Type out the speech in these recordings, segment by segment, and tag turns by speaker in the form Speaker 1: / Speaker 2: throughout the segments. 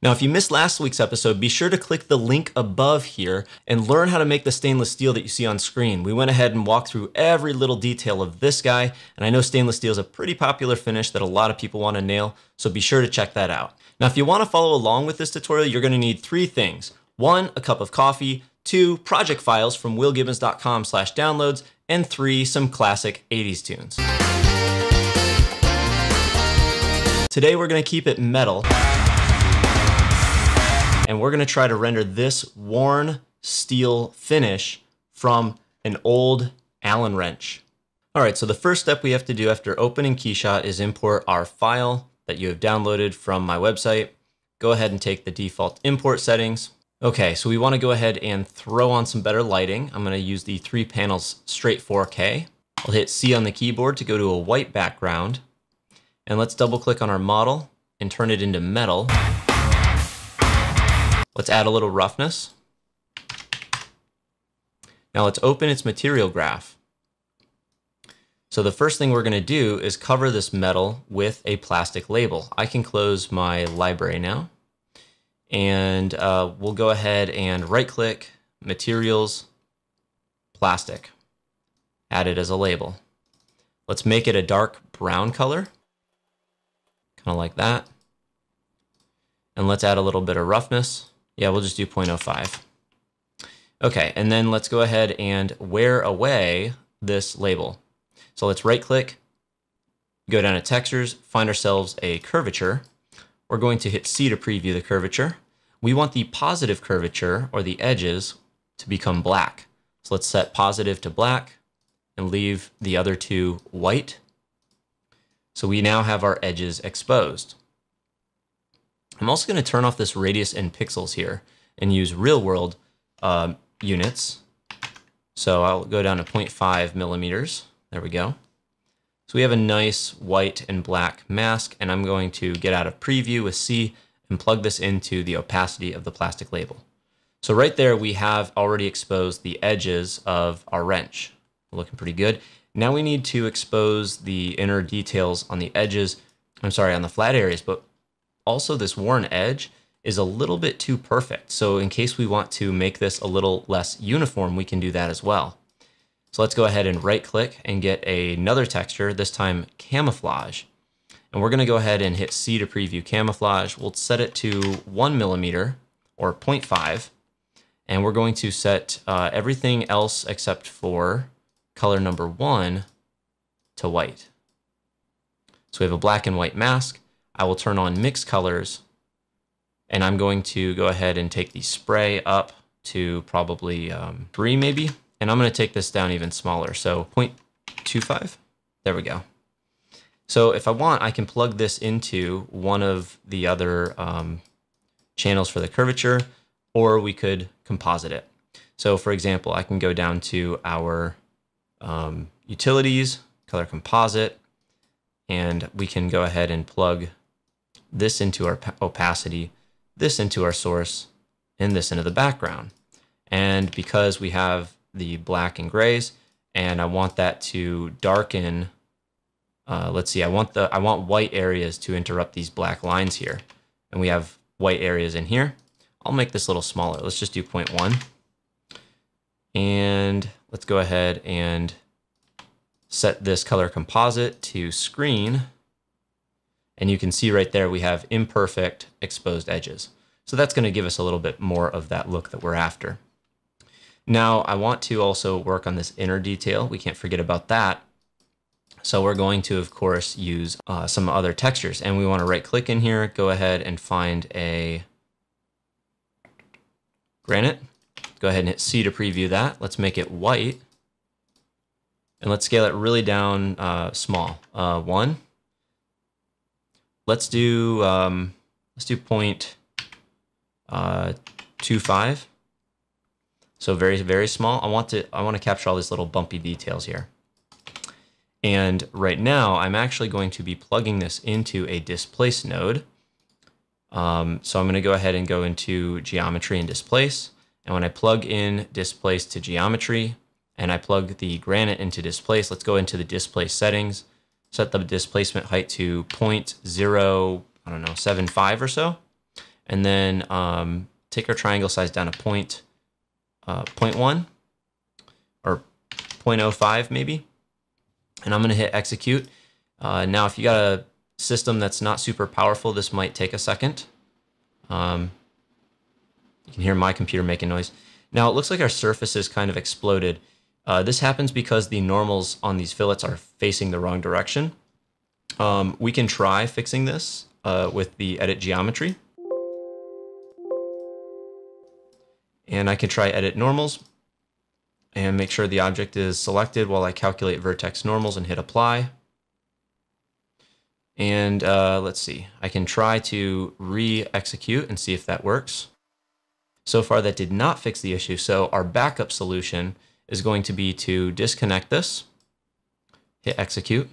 Speaker 1: Now, if you missed last week's episode, be sure to click the link above here and learn how to make the stainless steel that you see on screen. We went ahead and walked through every little detail of this guy, and I know stainless steel is a pretty popular finish that a lot of people want to nail, so be sure to check that out. Now, if you want to follow along with this tutorial, you're going to need three things. One, a cup of coffee, two, project files from willgibbons.com slash downloads, and three, some classic 80s tunes. Today we're going to keep it metal and we're gonna try to render this worn steel finish from an old Allen wrench. All right, so the first step we have to do after opening KeyShot is import our file that you have downloaded from my website. Go ahead and take the default import settings. Okay, so we wanna go ahead and throw on some better lighting. I'm gonna use the three panels straight 4K. I'll hit C on the keyboard to go to a white background. And let's double click on our model and turn it into metal. Let's add a little roughness. Now let's open its material graph. So the first thing we're going to do is cover this metal with a plastic label. I can close my library now. And uh, we'll go ahead and right click, materials, plastic. Add it as a label. Let's make it a dark brown color. Kind of like that. And let's add a little bit of roughness. Yeah, we'll just do 0.05. Okay, and then let's go ahead and wear away this label. So let's right click, go down to textures, find ourselves a curvature. We're going to hit C to preview the curvature. We want the positive curvature or the edges to become black. So let's set positive to black and leave the other two white. So we now have our edges exposed. I'm also going to turn off this radius in pixels here and use real world uh, units. So I'll go down to 0.5 millimeters. There we go. So we have a nice white and black mask, and I'm going to get out of preview with C and plug this into the opacity of the plastic label. So right there, we have already exposed the edges of our wrench. Looking pretty good. Now we need to expose the inner details on the edges, I'm sorry, on the flat areas, but also this worn edge is a little bit too perfect. So in case we want to make this a little less uniform, we can do that as well. So let's go ahead and right click and get another texture, this time camouflage. And we're gonna go ahead and hit C to preview camouflage. We'll set it to one millimeter or 0.5. And we're going to set uh, everything else except for color number one to white. So we have a black and white mask. I will turn on mix colors and I'm going to go ahead and take the spray up to probably um, three maybe. And I'm gonna take this down even smaller. So 0.25, there we go. So if I want, I can plug this into one of the other um, channels for the curvature, or we could composite it. So for example, I can go down to our um, utilities, color composite, and we can go ahead and plug this into our opacity, this into our source, and this into the background. And because we have the black and grays, and I want that to darken, uh, let's see, I want the I want white areas to interrupt these black lines here. And we have white areas in here. I'll make this a little smaller. Let's just do 0.1. And let's go ahead and set this color composite to screen and you can see right there, we have imperfect exposed edges. So that's gonna give us a little bit more of that look that we're after. Now I want to also work on this inner detail. We can't forget about that. So we're going to, of course, use uh, some other textures and we wanna right click in here, go ahead and find a granite. Go ahead and hit C to preview that. Let's make it white. And let's scale it really down uh, small. Uh, one, let's do um, let's do point uh, two five. So very very small. I want to I want to capture all these little bumpy details here. And right now I'm actually going to be plugging this into a displace node. Um, so I'm going to go ahead and go into geometry and displace. And when I plug in displace to geometry and I plug the granite into displace, let's go into the displace settings set the displacement height to 0.0, I don't know, 75 or so. and then um, take our triangle size down to point, uh, 0.1 or 0.05 maybe. And I'm going to hit execute. Uh, now, if you got a system that's not super powerful, this might take a second. Um, you can hear my computer making noise. Now, it looks like our surface is kind of exploded. Uh, this happens because the normals on these fillets are facing the wrong direction. Um, we can try fixing this uh, with the edit geometry. And I can try edit normals and make sure the object is selected while I calculate vertex normals and hit apply. And uh, let's see, I can try to re-execute and see if that works. So far that did not fix the issue. So our backup solution is going to be to disconnect this, hit execute,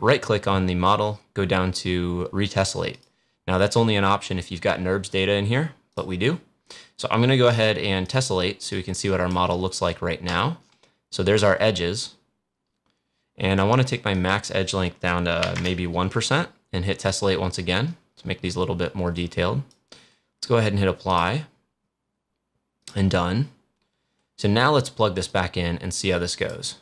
Speaker 1: right click on the model, go down to retessellate. Now that's only an option if you've got NURBS data in here, but we do. So I'm going to go ahead and tessellate so we can see what our model looks like right now. So there's our edges. And I want to take my max edge length down to maybe 1% and hit tessellate once again to make these a little bit more detailed. Let's go ahead and hit apply and done. So now let's plug this back in and see how this goes.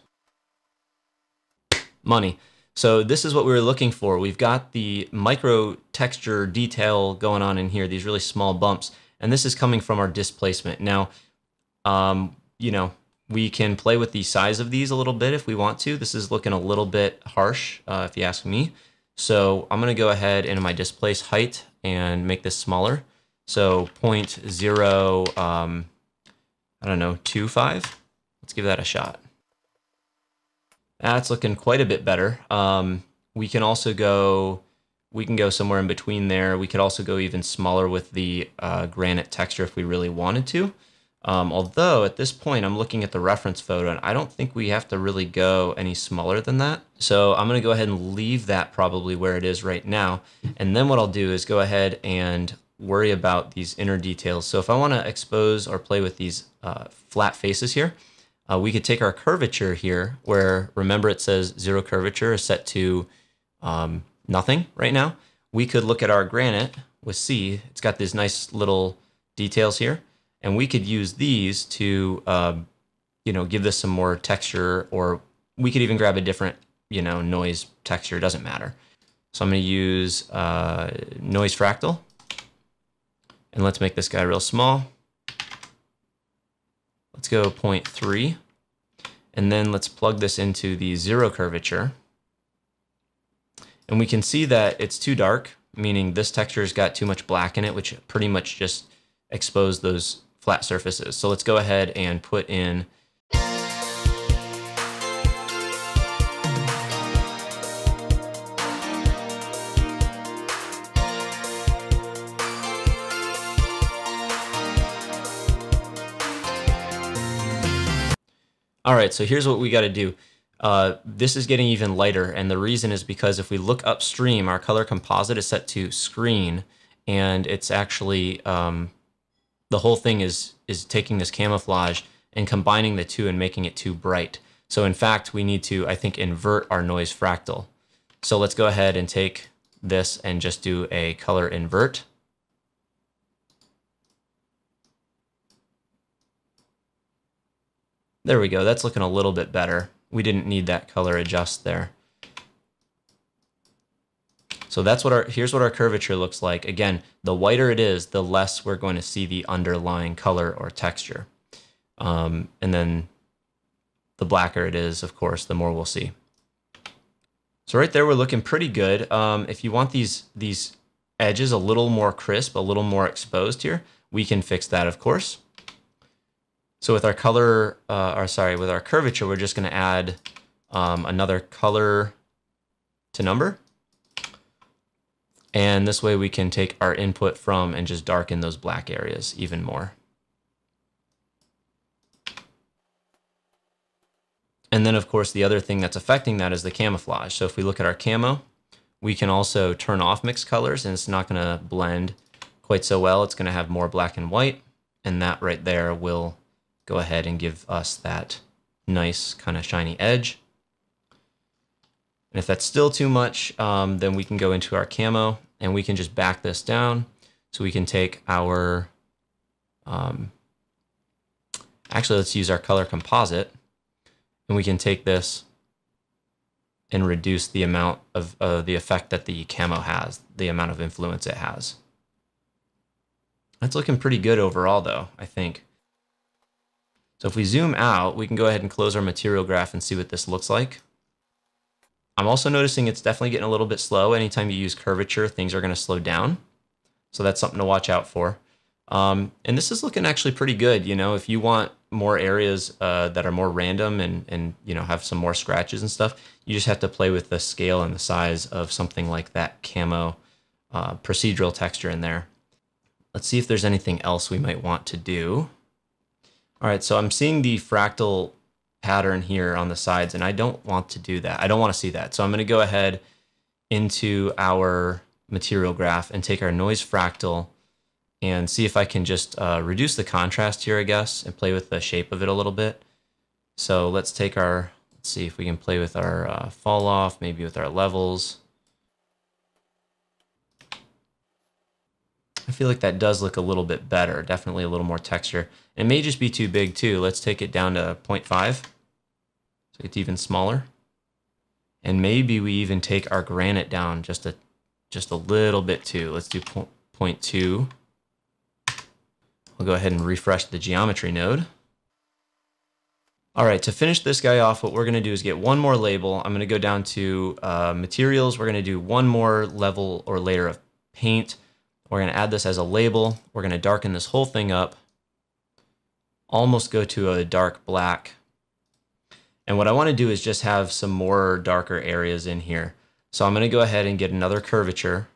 Speaker 1: Money. So this is what we were looking for. We've got the micro texture detail going on in here, these really small bumps, and this is coming from our displacement. Now, um, you know, we can play with the size of these a little bit if we want to. This is looking a little bit harsh, uh, if you ask me. So I'm going to go ahead into my displace height and make this smaller. So 0.0, um, I don't know, 25. Let's give that a shot. That's looking quite a bit better. Um, we can also go, we can go somewhere in between there. We could also go even smaller with the uh, granite texture if we really wanted to. Um, although at this point, I'm looking at the reference photo and I don't think we have to really go any smaller than that. So I'm going to go ahead and leave that probably where it is right now. And then what I'll do is go ahead and worry about these inner details. So if I want to expose or play with these uh, flat faces here, uh, we could take our curvature here where remember it says zero curvature is set to um, nothing right now. We could look at our granite with C. It's got these nice little details here and we could use these to, uh, you know, give this some more texture, or we could even grab a different, you know, noise texture. It doesn't matter. So I'm going to use uh, noise fractal, and let's make this guy real small. Let's go 0.3, and then let's plug this into the zero curvature. And we can see that it's too dark, meaning this texture's got too much black in it, which pretty much just exposed those flat surfaces. So let's go ahead and put in All right, so here's what we got to do. Uh, this is getting even lighter, and the reason is because if we look upstream, our color composite is set to screen, and it's actually um, the whole thing is is taking this camouflage and combining the two and making it too bright. So in fact, we need to, I think, invert our noise fractal. So let's go ahead and take this and just do a color invert. There we go. That's looking a little bit better. We didn't need that color adjust there. So that's what our, here's what our curvature looks like. Again, the whiter it is, the less we're going to see the underlying color or texture. Um, and then the blacker it is, of course, the more we'll see. So right there, we're looking pretty good. Um, if you want these, these edges a little more crisp, a little more exposed here, we can fix that, of course. So with our color, uh, or sorry, with our curvature, we're just going to add um, another color to number. And this way we can take our input from and just darken those black areas even more. And then of course the other thing that's affecting that is the camouflage. So if we look at our camo, we can also turn off mixed colors and it's not gonna blend quite so well. It's gonna have more black and white and that right there will go ahead and give us that nice kind of shiny edge. And if that's still too much, um, then we can go into our camo and we can just back this down. So we can take our, um, actually let's use our color composite and we can take this and reduce the amount of uh, the effect that the camo has, the amount of influence it has. That's looking pretty good overall though, I think. So if we zoom out, we can go ahead and close our material graph and see what this looks like. I'm also noticing it's definitely getting a little bit slow. Anytime you use curvature, things are going to slow down. So that's something to watch out for. Um, and this is looking actually pretty good. You know, if you want more areas uh, that are more random and, and, you know, have some more scratches and stuff, you just have to play with the scale and the size of something like that camo uh, procedural texture in there. Let's see if there's anything else we might want to do. All right, so I'm seeing the fractal pattern here on the sides, and I don't want to do that. I don't want to see that. So I'm going to go ahead into our material graph and take our noise fractal and see if I can just uh, reduce the contrast here, I guess, and play with the shape of it a little bit. So let's take our, let's see if we can play with our uh, fall off, maybe with our levels. I feel like that does look a little bit better, definitely a little more texture. It may just be too big too. Let's take it down to 0.5. So it's even smaller. And maybe we even take our granite down just a just a little bit too. Let's do 0.2. We'll go ahead and refresh the geometry node. All right, to finish this guy off, what we're gonna do is get one more label. I'm gonna go down to uh, materials. We're gonna do one more level or layer of paint. We're gonna add this as a label. We're gonna darken this whole thing up. Almost go to a dark black. And what I want to do is just have some more darker areas in here. So I'm going to go ahead and get another curvature.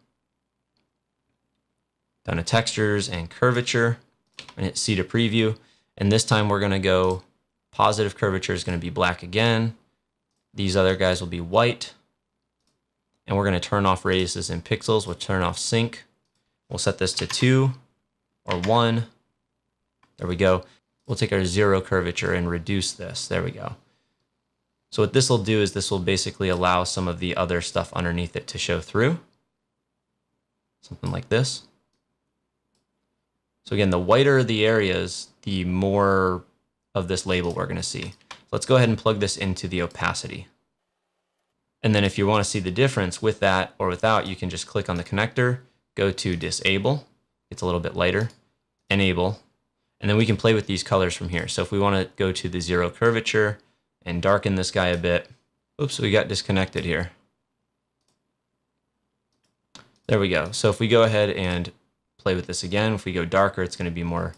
Speaker 1: Down to textures and curvature and hit C to preview. And this time we're going to go positive curvature is going to be black again. These other guys will be white. And we're going to turn off radiuses and pixels. We'll turn off sync. We'll set this to two or one. There we go. We'll take our zero curvature and reduce this. There we go. So what this will do is this will basically allow some of the other stuff underneath it to show through. Something like this. So again, the whiter the areas, the more of this label we're going to see. let's go ahead and plug this into the opacity. And then if you want to see the difference with that or without, you can just click on the connector, go to disable, it's a little bit lighter, enable, and then we can play with these colors from here. So if we want to go to the zero curvature, and darken this guy a bit. Oops, we got disconnected here. There we go. So if we go ahead and play with this again, if we go darker, it's going to be more,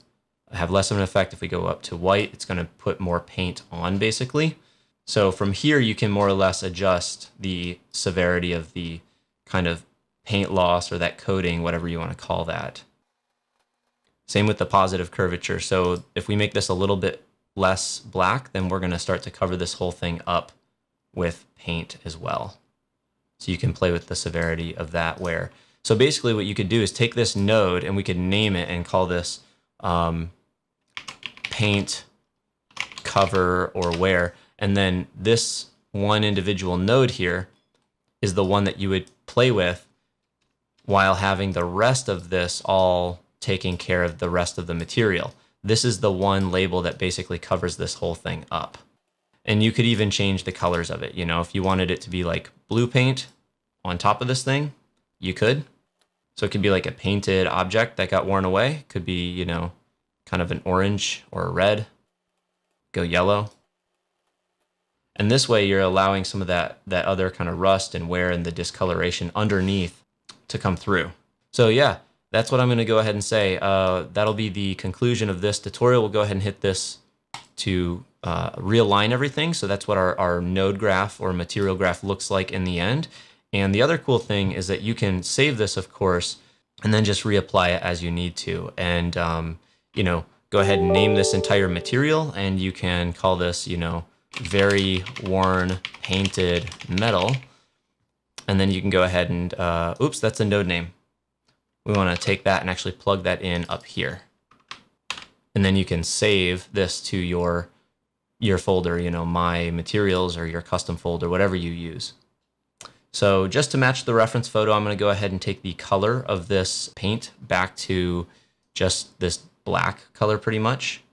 Speaker 1: have less of an effect. If we go up to white, it's going to put more paint on basically. So from here, you can more or less adjust the severity of the kind of paint loss or that coating, whatever you want to call that. Same with the positive curvature. So if we make this a little bit less black, then we're going to start to cover this whole thing up with paint as well. So you can play with the severity of that wear. So basically what you could do is take this node and we could name it and call this um, paint cover or wear. And then this one individual node here is the one that you would play with while having the rest of this all taking care of the rest of the material this is the one label that basically covers this whole thing up. And you could even change the colors of it. You know, if you wanted it to be like blue paint on top of this thing, you could. So it could be like a painted object that got worn away. It could be, you know, kind of an orange or a red. Go yellow. And this way you're allowing some of that, that other kind of rust and wear and the discoloration underneath to come through. So yeah, that's what I'm going to go ahead and say. Uh, that'll be the conclusion of this tutorial. We'll go ahead and hit this to uh, realign everything. So that's what our, our node graph or material graph looks like in the end. And the other cool thing is that you can save this, of course, and then just reapply it as you need to. And, um, you know, go ahead and name this entire material and you can call this, you know, very worn painted metal. And then you can go ahead and, uh, oops, that's a node name we want to take that and actually plug that in up here. And then you can save this to your your folder, you know, my materials or your custom folder, whatever you use. So just to match the reference photo, I'm going to go ahead and take the color of this paint back to just this black color pretty much.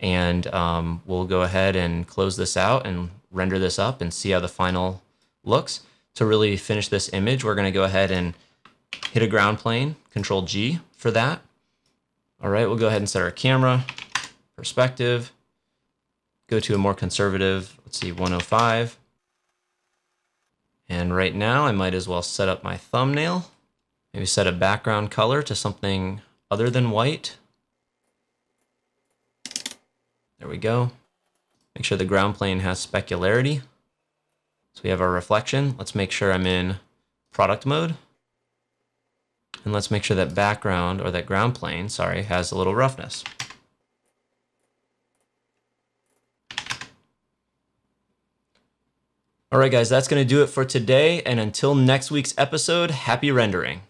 Speaker 1: And um, we'll go ahead and close this out and render this up and see how the final looks. To really finish this image, we're going to go ahead and hit a ground plane, Control G for that. All right, we'll go ahead and set our camera, perspective, go to a more conservative, let's see, 105. And right now I might as well set up my thumbnail. Maybe set a background color to something other than white. There we go. Make sure the ground plane has specularity. So we have our reflection. Let's make sure I'm in product mode. And let's make sure that background or that ground plane, sorry, has a little roughness. All right, guys, that's going to do it for today. And until next week's episode, happy rendering.